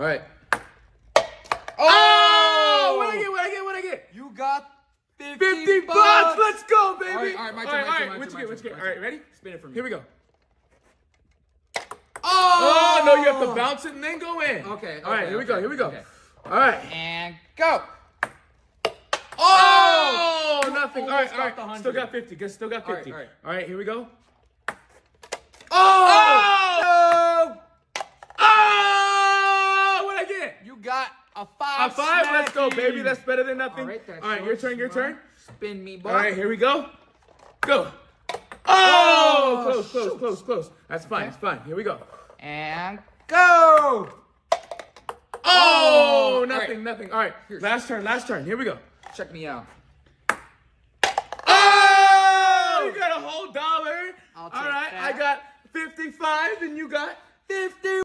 All right. Oh! oh! What I get? What I get? What I get? You got 50, 50 bucks. Let's go, baby. All right, all right, my turn, all right, my all turn, right. my What you get? What you get? All right, ready? Spin it for me. Here we go. Oh! Oh, no, you have to bounce it and then go in. Okay, All right, okay, here we go. Here we go. okay. All right. And go. Oh, oh! nothing. Oh, all right, all right. the 100. Still got 50. Guess still got All right, 50. all right. All right, here we go. Oh! Oh! Oh! What I get? You got a five. A five. Let's go, baby. That's better than nothing. All right, that's all right your turn. Your turn. Spin me, boy. All right, here we go. Go. Oh! Oh, close, close, shoot. close, close. That's fine. It's fine. Here we go. And go. Oh, Oh, nothing, all right. nothing. All right, Here. last turn, last turn. Here we go. Check me out. Oh, oh! you got a whole dollar. I'll All take right, I got 55 and you got 50.